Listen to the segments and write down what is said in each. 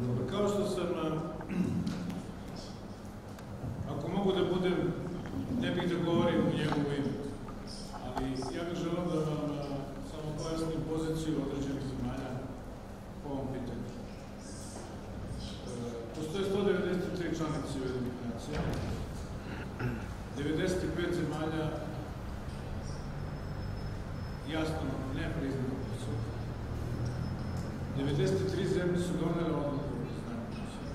Dobro, kao što sam, a, ako mogu da budem, ne bih da govorim u njegovu ime, ali ja bih želeo da vam a, samo pojasnim poziciju određenih zemalja po ovom pitanju. E, Postoje 193 članice Ujedinih nacija, 95 zemalja jasno ne priznamo Kosovo. 93 zemlje su donele odluku o priznanju Kosova.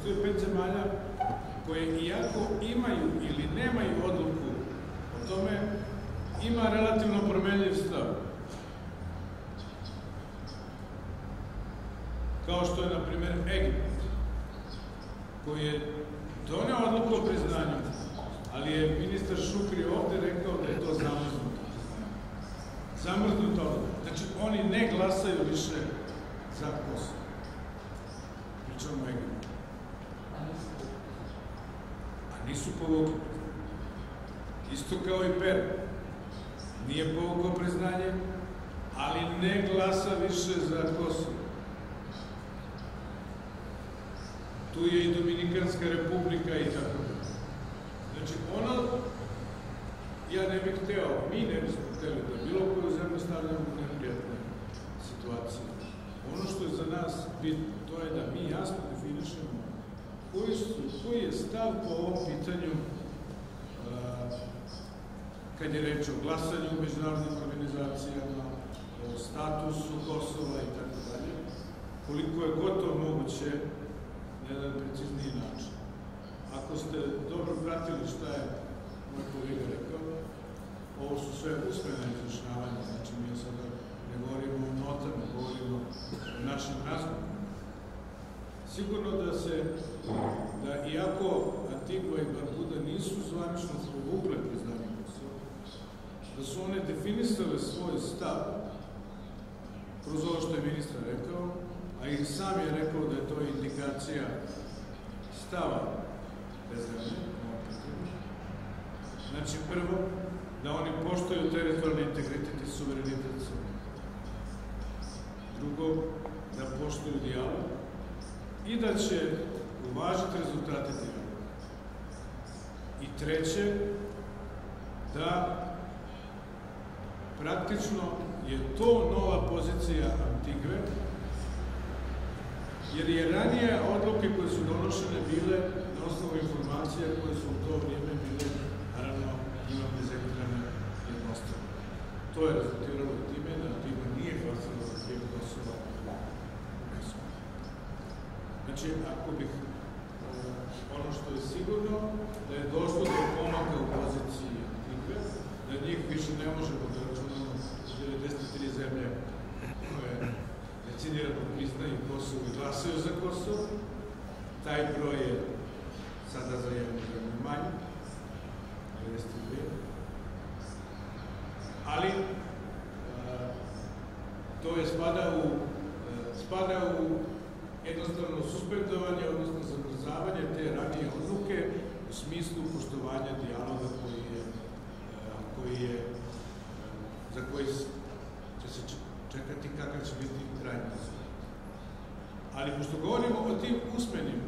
I postoje pet zemalja koje iako imaju ili nemaju odluku o tome, ima relativno promenljiv stav. Kao što je, na primjer, Egipat, koji je doneo odluku o priznanju, ali je ministar Šukri ovde rekao da je to zamrznuto. Zamrznuto odluka. Znači, oni ne glasaju više za Kosovo. Pričamo o Egiptu. A nisu povukli. Isto kao i Per. Nije povukao priznanje, ali ne glasa više za Kosovo. Tu je i Dominikanska republika i tako. Znači, ono, ja ne bih hteo, mi ne bismo hteli da bilo koju zemlju stavljamo u neprijatne situacije. Ono što je za nas bitno, to je da mi jasno definišemo koji, je stav po ovom pitanju kad je reč o glasanju u međunarodnim organizacijama, o statusu Kosova i tako dalje, koliko je gotovo moguće na jedan precizniji način. Ako ste dobro pratili šta je moj kolega rekao, ovo su sve usmene izrašnjavanja, znači mi sada ne govorimo o notama, govorimo o našim razgovorima. Sigurno da se, da iako Antigua i Barbuda nisu zvanično povukle priznanje Kosova, da su one definisale svoj stav kroz ovo što je ministar rekao, a i sam je rekao da je to indikacija stava te zemlje. Znači, prvo, da oni poštoju teritorijalni integritet i suverenitet Srbije. Drugo, da poštuju dijalog i da će uvažiti rezultate dijaloga. I treće, da praktično je to nova pozicija Antigve, jer je ranije odluke koje su donošene bile na osnovu informacija koje su u to vrijeme bile, naravno, imam bezektrane jednostavno. To je rezultiralo time da Antigva nije glasala za u UNESCO. Znači, ako bih ono što je sigurno, da je došlo do pomaka u poziciji Antigve, da njih više ne možemo da računamo 93 zemlje koje decidirano priznaju Kosovo i glasaju za Kosovo. Taj broj je sada za jednu zemlju manji, 92. Ali, to je spada u, spada u jednostavno suspendovanje, odnosno zamrzavanje te ranije odluke u smislu poštovanja dijaloga koji je, koji je za koji će se čekati kakav će biti krajnji rezultat. Ali pošto govorimo o tim usmenim,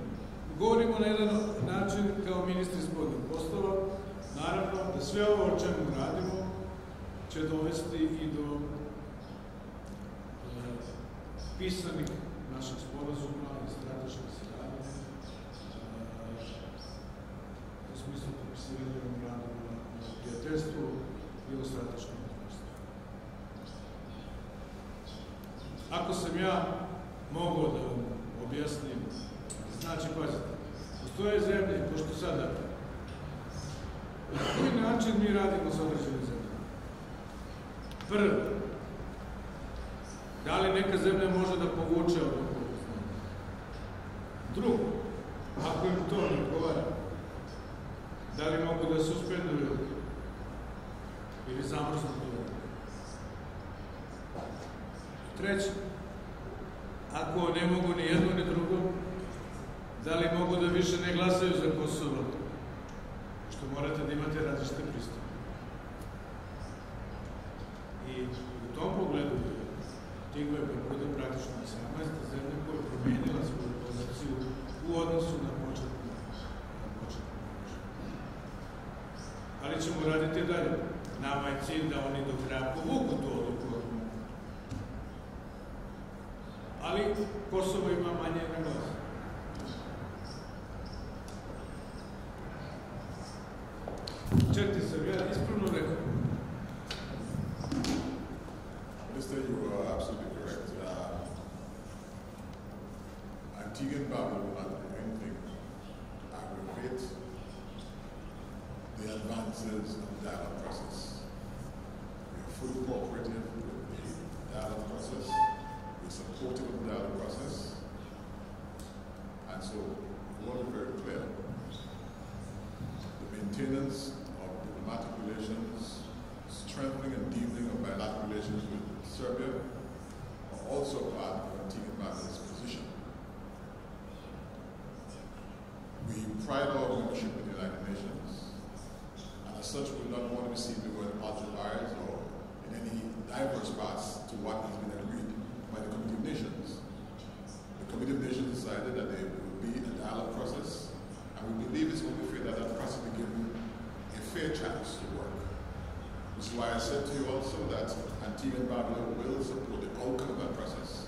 govorimo na jedan način kao ministri spodnih poslova, naravno da sve ovo o čemu radimo će dovesti i do e, pisanih naših sporazuma i strateških saradnje u smislu potpisivanja memoranduma o prijateljstvu i o strateškom partnerstvu. Ako sam ja mogao da vam objasnim, znači, pazite, postoje zemlje, pošto sada, na koji način mi radimo sa određenim zemljama? Prvo, da li neka zemlja može da povuče odluku? Drugo, ako im to ne odgovara, da li mogu da suspenduju ili zamrznu to? Treće, ako ne mogu ni jedno ni drugo, da li mogu da više ne glasaju za Kosovo? Što morate da imate različite pristupe. I u tom pogledu Tigo je pobudila praktično 18. zemlja koja je promenila svoju poziciju u odnosu na početnu početnu Ali ćemo raditi dalje. Nama je cilj da oni do kraja povuku tu odluku Ali Kosovo ima manje na glasu. So, very clear. The maintenance of diplomatic relations, strengthening and deepening of bilateral relations with Serbia are also part of Antigua Barbuda's position. We pride our membership in the United Nations, and as such, we do not want to receive the word positive bias or in any diverse paths to what has been agreed by the Committee of Nations. The Committee of Nations decided that there will be a dialogue process, and we believe it's only fair that that process be given a fair chance to work. Which why I said to you also that Antigua and Barbuda will support the outcome of that process.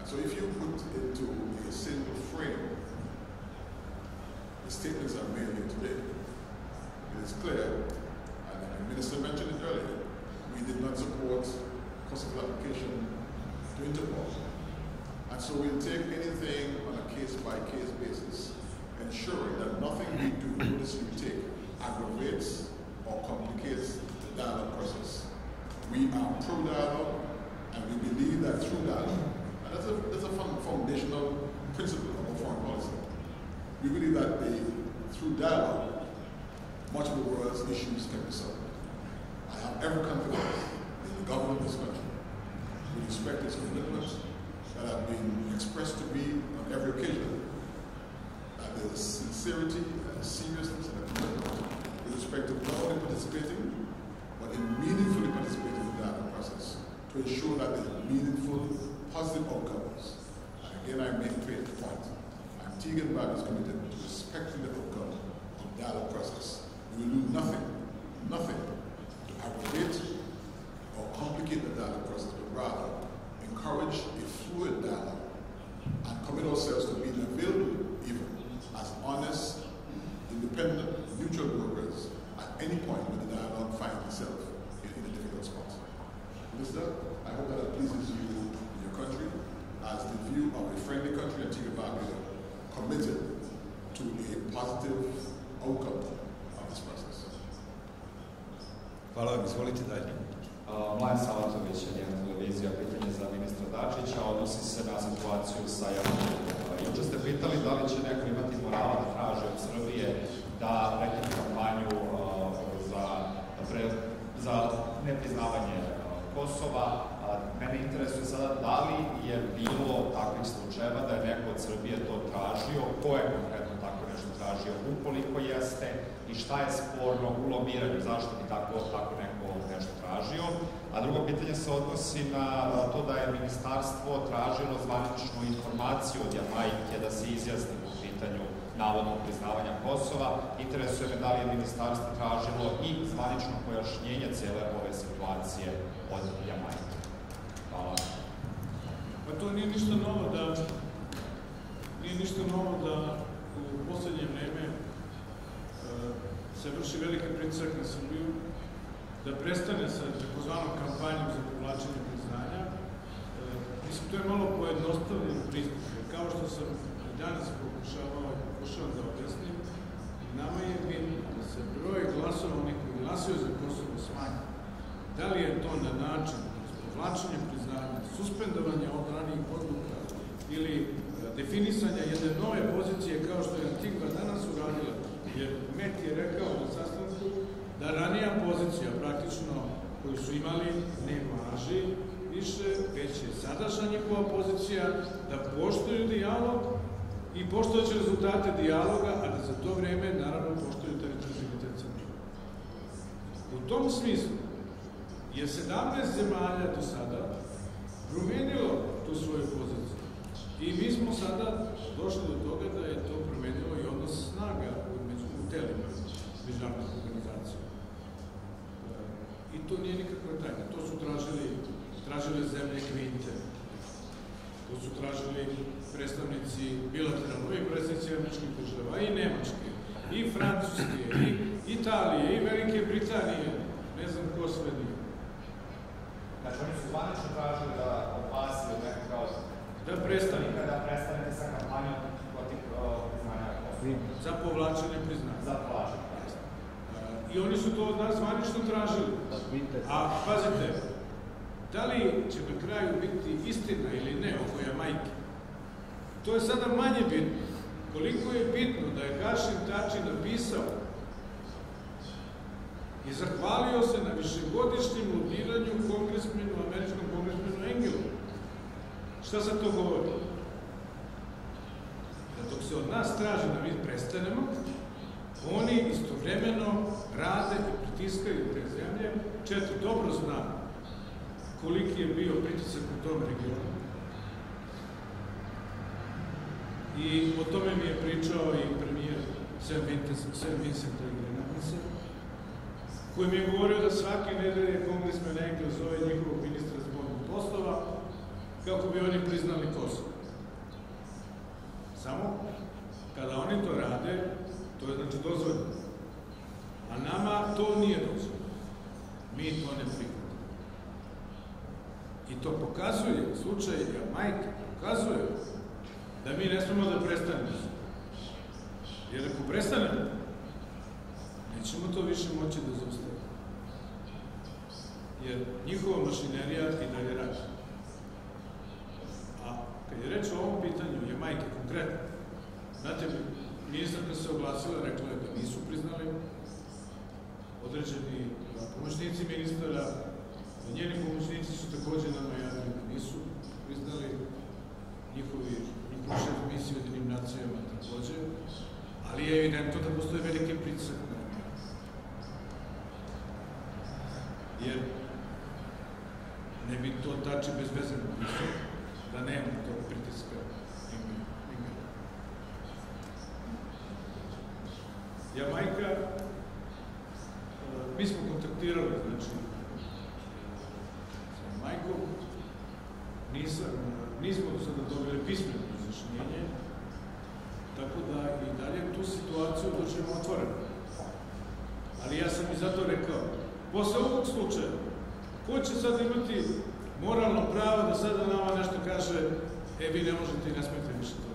And so if you put into a single frame the statements I made here today, it is clear, and the minister mentioned it earlier, we did not support Kosovo application to Interpol. And so we'll take anything on a case-by-case basis, ensuring that nothing we do, no decision we take, aggravates or complicates the dialogue process. We are pro-dialogue, and we believe that through dialogue, and that's a, that's a foundational principle of our foreign policy. We believe that the, through dialogue, much of the world's issues can be solved. I have every confidence in the government of this country with respect to its commitments that have been expressed to me on every occasion. That is sincerity and seriousness and commitment with respect to not only participating, but in meaningfully participating in the dialogue process to ensure that there are meaningful, positive outcomes. And again, I make clear the point. Antigua and Barbuda is committed to respecting the outcome of the dialogue process. We will do nothing, nothing to aggravate or complicate the dialogue process, but rather encourage a fluid dialogue and commit ourselves to being available even as honest, independent, neutral brokers at any point when the dialogue finds itself in, in a difficult spot. Minister, I hope that it pleases you and your country as the view of a friendly country, Antigua and Barbuda, committed to a positive outcome of this process. Hvala vam, izvolite dalje. Uh, Mladen Salatović, jedna televizija, pitanje za ministra Dačića, odnosi se na situaciju sa Javanom. Juče ste pitali da li će neko od Srbije to tražio, ko je konkretno tako nešto tražio, ukoliko jeste i šta je sporno u lobiranju, zašto bi tako, tako neko nešto tražio. A drugo pitanje se odnosi na to da je ministarstvo tražilo zvaničnu informaciju od Jamajke da se izjasni po pitanju navodnog priznavanja Kosova. Interesuje me da li je ministarstvo tražilo i zvanično pojašnjenje cele ove situacije od Jamajke. Hvala. Pa to nije ništa novo da nije ništa novo da u poslednje vreme e, se vrši veliki pritisak na Srbiju da prestane sa takozvanom kampanjom za povlačenje priznanja. E, mislim, to je malo pojednostavljen pristup. Kao što sam danas pokušavao, pokušavam da objasnim, nama je bitno da se broj glasova onih koji glasaju za Kosovo smanji. Da li je to na način povlačenja priznanja, suspendovanja od ranijih odluka ili e, definisanja jedne nove pozicije kao što je Antigva danas uradila, jer Met je rekao da ranija pozicija praktično koju su imali ne važi više, već je sadašnja njihova pozicija da poštuju dijalog i poštovaće rezultate dijaloga, a da za to vreme naravno poštuju teritorialitet Srbije. U tom smislu je 17 zemalja do sada promenilo tu svoju poziciju. I mi smo sada došli do toga da je to promenilo i odnos snaga među telima međunarodnih organizacija. To nije nikakva tajna. To su tražili, tražile zemlje Kvinte. To su tražili predstavnici bilateralno i predstavnici američkih država, i Nemačke, i Francuske, i Italije, i Velike Britanije, ne znam ko sve nije. Znači, oni su zvanično tražili da od vas i od nekoga od Da prestane. da prestanete sa kampanjom protiv priznanja Kosova. Za povlačenje priznanja. Za povlačenje. I oni su to od nas zvanično tražili. A pazite, da li će na kraju biti istina ili ne oko Jamajke, to je sada manje bitno. Koliko je bitno da je Hašim Tači napisao i zahvalio se na višegodišnjem lobiranju kongresmenu, američkom kongresmenu Engelu. Šta sad to govori? Da dok se od nas traži da mi prestanemo, oni istovremeno rade pritiskaju te zemlje. Četiri, dobro zna koliki je bio pritisak u tom regionu. I o tome mi je pričao i premijer Sam Vincent i Grenadisa, koji mi je govorio da svake nedelje kongresmen Engel zove njihovog ministra zbornog poslova kako bi oni priznali Kosovo. Samo kada oni to rade, to je znači dozvoljeno. Nama to nije dozvoljeno. Mi to ne prihvatamo. I to pokazuje, slučaj Jamajke, pokazuje da mi ne smemo da prestanemo. Jer ako prestanemo, nećemo to više moći da zaustavimo. Jer njihova mašinerija i dalje radi. A kad je reč o ovom pitanju, Jamajke konkretno, znate, ministarka se oglasila, rekla je da nisu priznali određeni pomoćnici ministara, da njeni pomoćnici su takođe nama javili da nisu priznali njihovi njihov šef misije u jednim nacijama takođe, ali je evidentno da postoje velike pritisak na Jer ne bi to tači bez veze napisao da nema tog pritiska Jamajka, mi smo kontaktirali, znači, sa Jamajkom, nisam, nismo do sada dobili pismeno izrašnjenje, tako da i dalje tu situaciju držimo otvoreno. Ali ja sam zato rekao, posle ovog slučaja, ko će sad imati moralno pravo da sada nama nešto kaže, e, vi ne možete i ne smete više to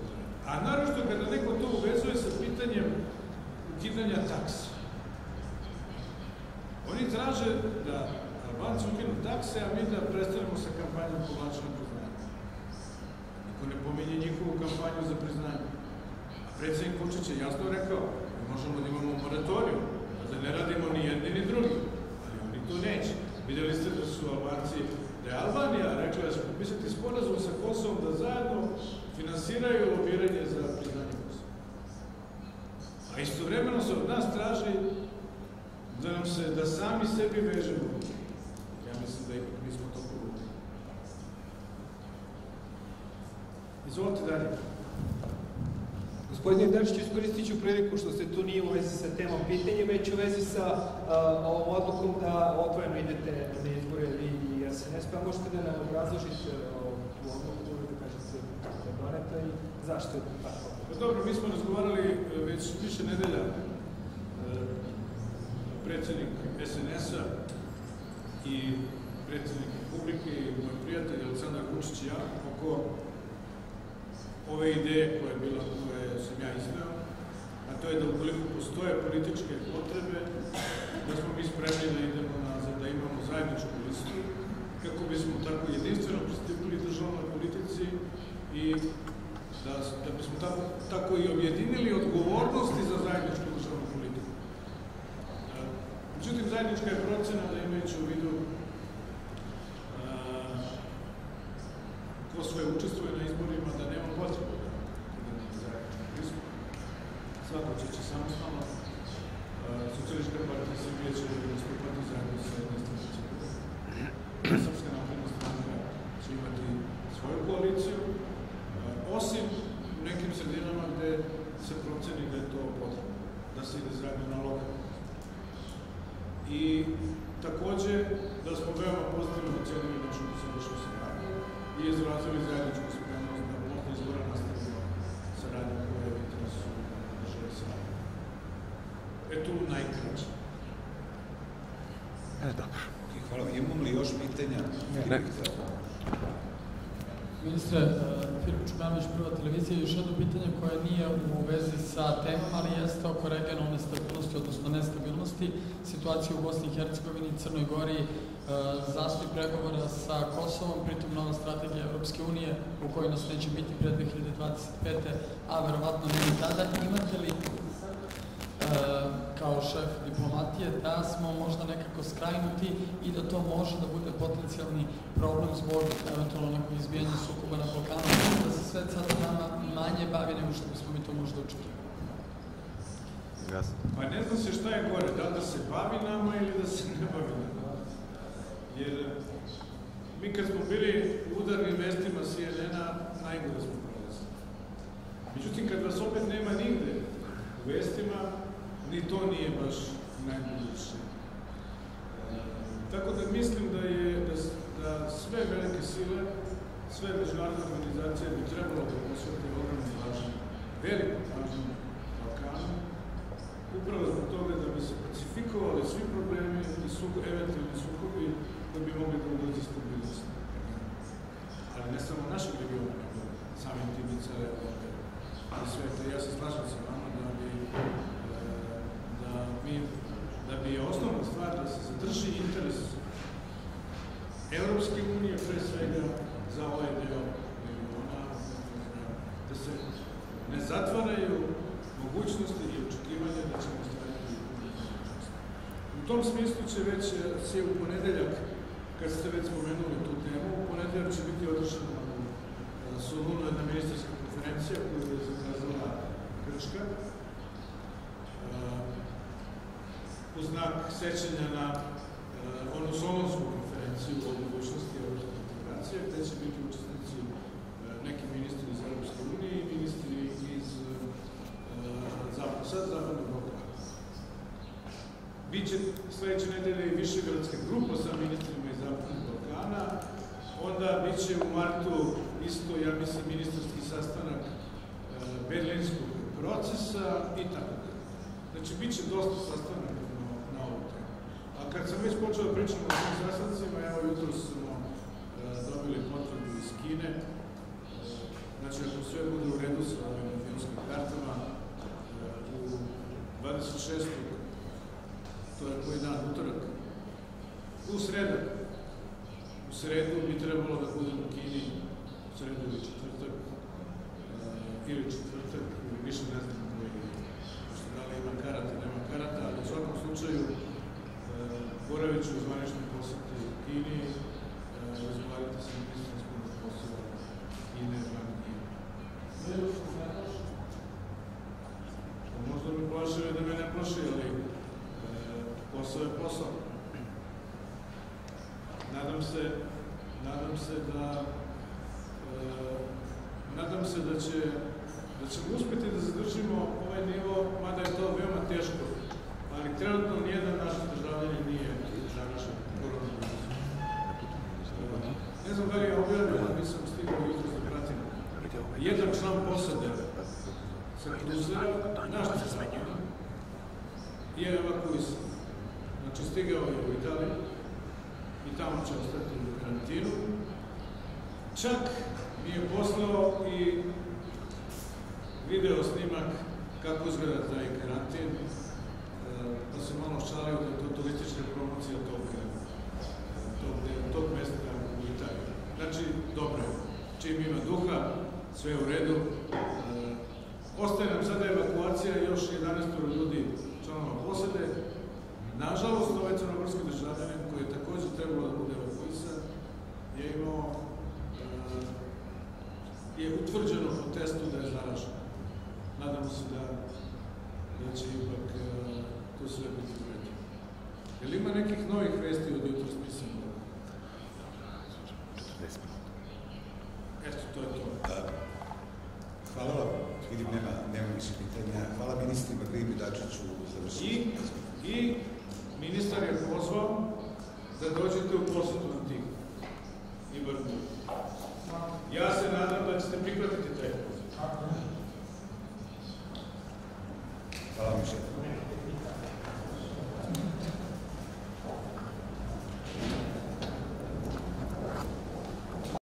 da A naravno kada neko to uvezuje sa pitanjem ukidanja taksi. Oni traže da Albanci ukinu takse, a mi da prestanemo sa kampanjom povlačenja priznanja. Niko ne pominje njihovu kampanju za priznanje. A predsednik Vučić je jasno rekao, možemo da imamo moratoriju, da ne radimo ni jedni ni drugi, ali oni to neće. Videli ste da su Albanci, da je Albanija rekla da će potpisati sporazum sa Kosovom da zajedno finansiraju lobiranje za priznanje Kosova. A istovremeno se od nas traži da nam se, da sami sebi vežemo. Ja mislim da ipak nismo to povukli. Izvolite dalje. Gospodine Dačiću, iskoristit ću priliku što se tu nije u vezi sa temom pitanja, već u vezi sa a, ovom odlukom da otvoreno idete na izbore vi i SNS, pa možete da nam obrazložite tu odluku, da kažete kako je doneta i zašto je tako? Pa dobro, mi smo razgovarali e, već više nedelja e, predsednik SNS-a i predsednik Republike i moj prijatelj Aleksandar Vučić i ja oko ove ideje koja je bila, koje sam ja iznao, a to je da ukoliko postoje političke potrebe, da smo mi spremni da idemo nazad, da imamo zajedničku listu, kako bismo tako jedinstveno pristupili državnoj politici i da, da bismo tako, tako i objedinili odgovornosti za zajedničku državnu politiku. Međutim, zajednička je procena da imajući u vidu ko sve učestvuje na izborima, da nema potrebe da idemo na zajedničku listu. Svako će samostalno. Socijalička partija Srbije će nastupati zajedno sa strane. Srpska napredna stranka će imati svoju koaliciju, osim u nekim sredinama gde se proceni da je to potrebno, da se ide zajedno na lokal. I takođe da smo veoma pozitivno ocenili našu dosadašnju saradnju i izrazili zajedničku spremnost da posle izbora nastavimo saradnju koja je u interesu države Srbije. Eto, najkraće. E, dobro. Hvala. Imamo li još pitanja? Ne. Ministre, e, Filip Čukanović, Prva televizija, još jedno pitanje koje nije u vezi sa temom, ali jeste oko regionalne stabilnosti, odnosno nestabilnosti, situacije u Bosni i Hercegovini, Crnoj Gori, e, zastoj pregovora sa Kosovom, pritom nova strategija Evropske unije u kojoj nas neće biti pre 2025. a verovatno ne i tada. Imate li kao šef diplomatije da smo možda nekako skrajnuti i da to može da bude potencijalni problem zbog eventualno nekog izbijanja sukoba na Balkanu, da se svet sada nama manje bavi nego što bismo mi to možda očekivali. Jasno. Pa ne zna se šta je gore, da da se bavi nama ili da se ne bavi nama. Jer mi kad smo bili u udarnim mestima CNN-a, najgore smo prolazili. Međutim, kad vas opet nema nigde u vestima, ni to nije baš najbolje Tako da mislim da je da, da sve velike sile, sve međunarodne organizacije bi trebalo da posvete ogromnu pažnju, veliku pažnju Balkanu, upravo zbog toga da bi se pacifikovali svi problemi i su, eventualni sukobi da bi mogli da udođe stabilnost. Ali ne samo našeg regiona, nego samim tim i cele Evrope i sveta. Ja se slažem sa vama da bi da da bi osnovna stvar da se zadrži interes Evropske unije, pre svega, za ovaj deo regiona, da se ne zatvaraju mogućnosti i očekivanja da ćemo ostvariti. U tom smislu će već se u ponedeljak, kad ste već spomenuli tu temu, u ponedeljak će biti održana u Solunu jedna ministarska konferencija koju je zakazala Grčka, u znak sećanja na uh, onu Solonsku konferenciju o budućnosti Evropske integracije, gde će biti učesnici uh, neki ministri iz Evropske unije i ministri iz uh, Zapadnog Balkana. Biće sledeće nedelje i Višegradska grupa sa ministrima iz Zapadnog Balkana, onda biće u martu isto, ja mislim, ministarski sastanak berlinskog procesa i tako. Znači, bit će dosta sastanaka kad sam već počeo pričam o u zvaničnom poseti u Kini, e, razgovarati sa ministrom spodnog poslova Kine van Kine. Možda me plašaju da me ne plaši, ali e, posao je posao. Nadam se, nadam se da e, nadam se da će da ćemo uspeti da zadržimo ovaj nivo, mada je to veoma teško, ali trenutno nijedan naš državljanin nije Član posade sa kruzera, naš državljanin, je evakuisan. Znači, stigao je u Italiju i tamo će ostati u karantinu. Čak mi je poslao i video snimak kako izgleda taj karantin, da se malo šalio da je to turistička promocija tog, tog, tog mesta u Italiji. Znači, dobro, čim ima duha, sve u redu. Ostaje nam sada evakuacija još 11 ljudi članova posede. Nažalost, ovaj crnogorski državljanin koji je takođe trebalo da bude evakuisan je imao je utvrđeno po testu da je zaražen. Nadamo se da, da će ipak to sve biti uredno. Je li ima nekih novih vesti od jutra spisano? 45. Vidim, nema, nema više pitanja. Hvala ministrima Gribi Dačiću za I, I ministar je pozvao da dođete u posetu na i Barbu. Ja se nadam da ćete prihvatiti taj poziv.